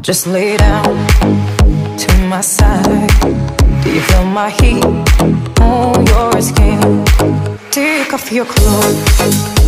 Just lay down to my side. Do you feel my heat on your skin? Take off your clothes